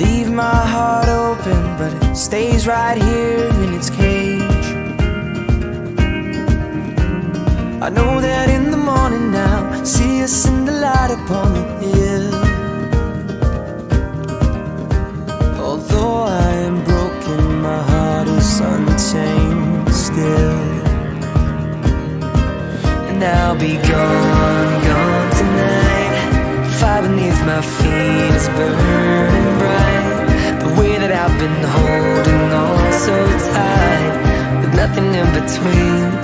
Leave my heart open, but it stays right here in its cage. I know that in the morning now, see us in the light upon the hill. Although I am broken, my heart is unchained still. And I'll be gone, beneath my feet is burning bright. The way that I've been holding on so tight, with nothing in between.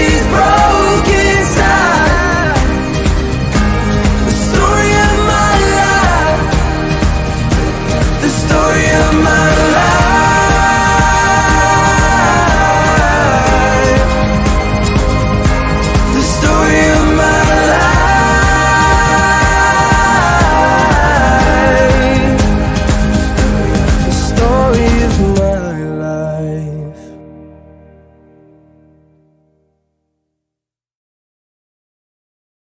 she's broken.